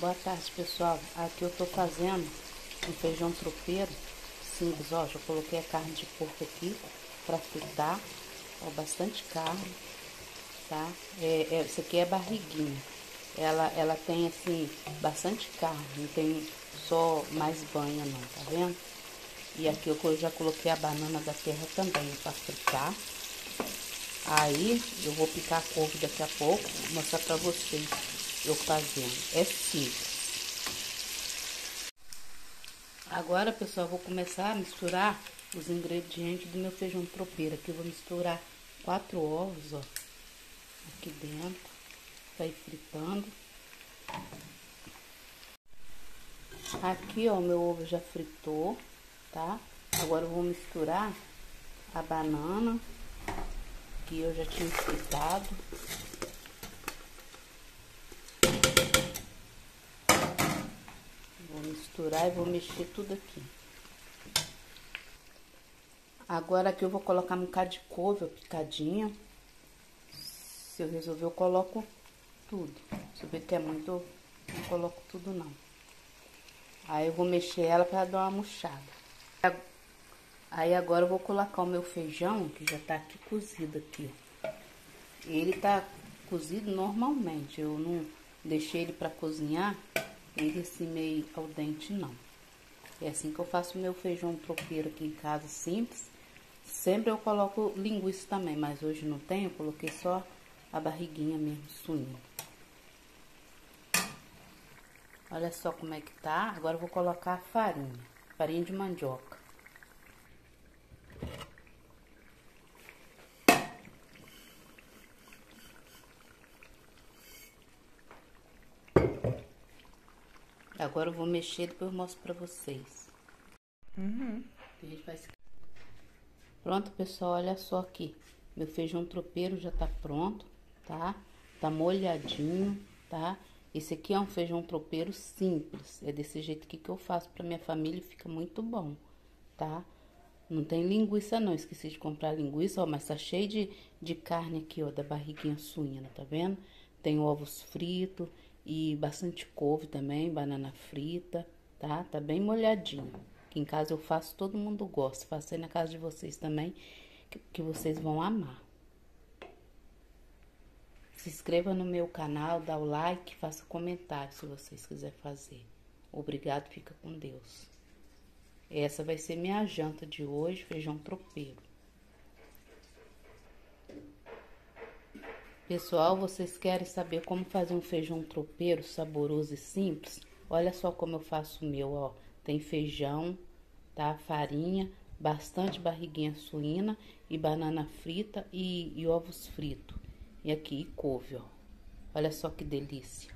Boa tarde, pessoal. Aqui eu tô fazendo um feijão tropeiro simples, ó. Já coloquei a carne de porco aqui pra fritar. Ó, bastante carne, tá? É, é, esse aqui é barriguinha. Ela, ela tem, assim, bastante carne. Não tem só mais banha, não, tá vendo? E aqui eu já coloquei a banana da terra também pra fritar. Aí, eu vou picar a couve daqui a pouco, vou mostrar pra vocês eu fazendo. É simples. Agora, pessoal, vou começar a misturar os ingredientes do meu feijão tropeiro. Aqui eu vou misturar quatro ovos, ó, aqui dentro, vai fritando. Aqui, ó, meu ovo já fritou, tá? Agora eu vou misturar a banana, que eu já tinha fritado. Misturar e vou mexer tudo aqui. Agora aqui eu vou colocar um bocado de couve picadinha. Se eu resolver, eu coloco tudo. Se eu ver que é muito, eu não coloco tudo não. Aí eu vou mexer ela para dar uma murchada. Aí agora eu vou colocar o meu feijão, que já tá aqui cozido aqui. Ele tá cozido normalmente, eu não deixei ele para cozinhar assim meio ao dente, não. É assim que eu faço meu feijão tropeiro aqui em casa, simples. Sempre eu coloco linguiça também, mas hoje não tem, eu coloquei só a barriguinha mesmo, suína. Olha só como é que tá. Agora eu vou colocar a farinha, farinha de mandioca. Agora eu vou mexer, depois eu mostro pra vocês. Uhum. Pronto, pessoal, olha só aqui. Meu feijão tropeiro já tá pronto, tá? Tá molhadinho, tá? Esse aqui é um feijão tropeiro simples. É desse jeito que eu faço pra minha família e fica muito bom, tá? Não tem linguiça não, esqueci de comprar linguiça, ó, mas tá cheio de, de carne aqui, ó, da barriguinha suína, tá vendo? Tem ovos fritos e bastante couve também, banana frita, tá? Tá bem molhadinho. Aqui em casa eu faço, todo mundo gosta. Faço aí na casa de vocês também, que, que vocês vão amar. Se inscreva no meu canal, dá o like, faça comentário se vocês quiserem fazer. Obrigado, fica com Deus. Essa vai ser minha janta de hoje, feijão tropeiro. Pessoal, vocês querem saber como fazer um feijão tropeiro saboroso e simples? Olha só como eu faço o meu, ó. Tem feijão, tá? Farinha, bastante barriguinha suína e banana frita e, e ovos fritos. E aqui, couve, ó. Olha só que delícia.